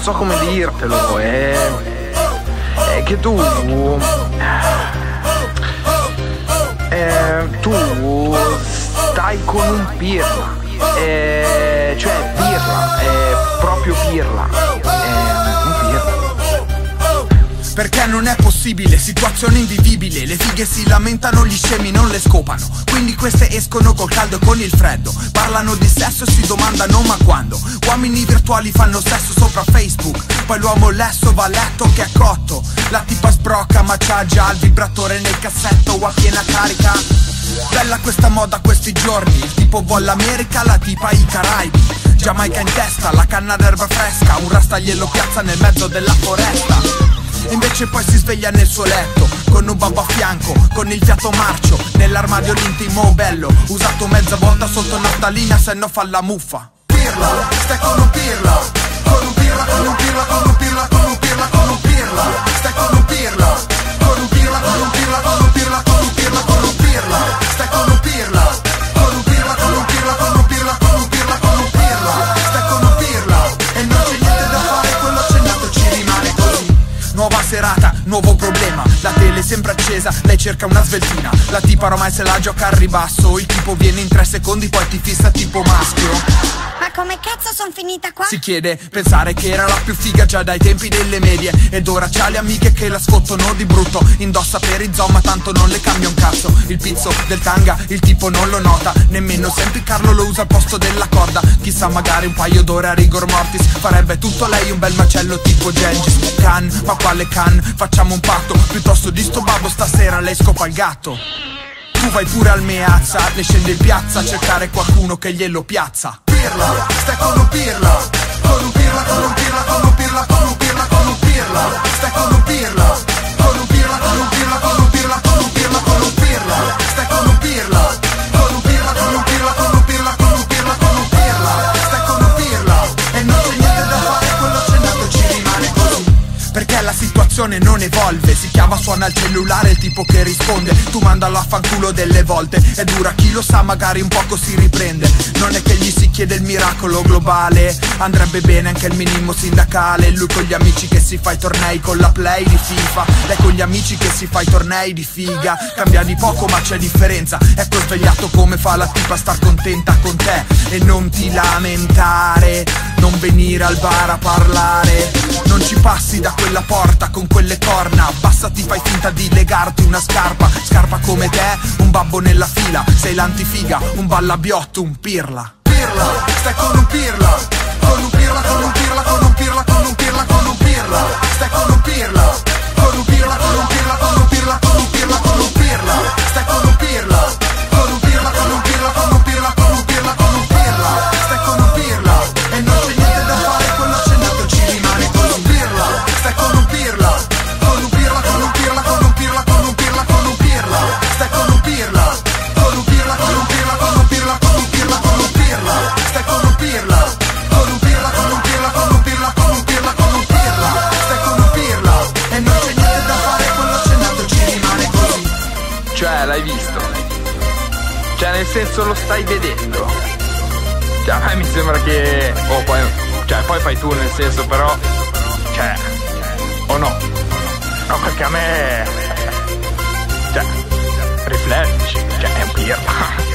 so come dirtelo, è, è che tu... Eh, tu stai con un pirla, eh, cioè pirla, è proprio pirla, è. Perché non è possibile, situazione invivibile. Le fighe si lamentano, gli scemi non le scopano. Quindi queste escono col caldo e con il freddo. Parlano di sesso e si domandano ma quando? Uomini virtuali fanno sesso sopra Facebook. Poi l'uomo lesso va a letto che è cotto. La tipa sbrocca ma c'ha già il vibratore nel cassetto a piena carica. Bella questa moda questi giorni. Il tipo vuole l'America, la tipa i Caraibi. Giamaica in testa, la canna d'erba fresca. Un rasta glielo piazza nel mezzo della foresta Invece poi si sveglia nel suo letto Con un babbo a fianco, con il fiato marcio Nell'armadio l'intimo bello Usato mezza volta sotto naftalina se no fa la muffa. Pirla, stai con un pirla Con un pirla, con un pirla, con un pirla, con un pirla, con un pirla Stai Con un pirla, accesa, lei cerca una sveltina. La tipa ormai se la gioca al ribasso Il tipo viene in tre secondi, poi ti fissa tipo maschio Come cazzo son finita qua? Si chiede, pensare che era la più figa già dai tempi delle medie. Ed ora c'ha le amiche che la sfottono di brutto. Indossa per i ma tanto non le cambia un cazzo. Il pizzo del tanga, il tipo non lo nota. Nemmeno senti Carlo lo usa al posto della corda. Chissà magari un paio d'ore a rigor mortis. Farebbe tutto lei un bel macello tipo Gengis. Khan, ma quale Khan? Facciamo un patto. Piuttosto di sto babbo stasera lei scopa il gatto. Tu vai pure al Meazza, ne scende in piazza a cercare qualcuno che glielo piazza Pirla, stai con un pirla Con un pirla, con un pirla, con un pirla, con un pirla, con un pirla Stai con un pirla Con un pirla, con un pirla, con un pirla, con un pirla, con un pirla Stai con un pirla Con un pirla, con un pirla, con un pirla, con un pirla, con un pirla Stai con un pirla E non c'è niente da fare, quello accennato ci rimane così perché la situazione non evolve. Si chiama, suona il cellulare, il tipo che risponde. Tu mandalo a fanculo delle volte. È dura, chi lo sa, magari un poco si riprende. Non è che gli si chiede il miracolo globale. Andrebbe bene anche il minimo sindacale. Lui con gli amici che si fa i tornei con la play di FIFA. Lei con gli amici che si fa i tornei di figa. Cambia di poco ma c'è differenza. Ecco svegliato come fa la tipa a star contenta con te. E non ti lamentare Non venire al bar a parlare passi da quella porta con quelle corna. Abbassati fai finta di legarti una scarpa. Scarpa come te, un babbo nella fila. Sei l'antifiga, un ballabiotto, un pirla. Pirla, stai con un pirla. Con un pirla, con un pirla, con un pirla, con un pirla, con un pirla L'hai visto? Cioè, nel senso lo stai vedendo? Cioè, a me mi sembra che... Oh, poi... Cioè, poi fai tu nel senso, però... Cioè... O no? No, perché a me... Cioè... Riflettici, cioè, è un pirla.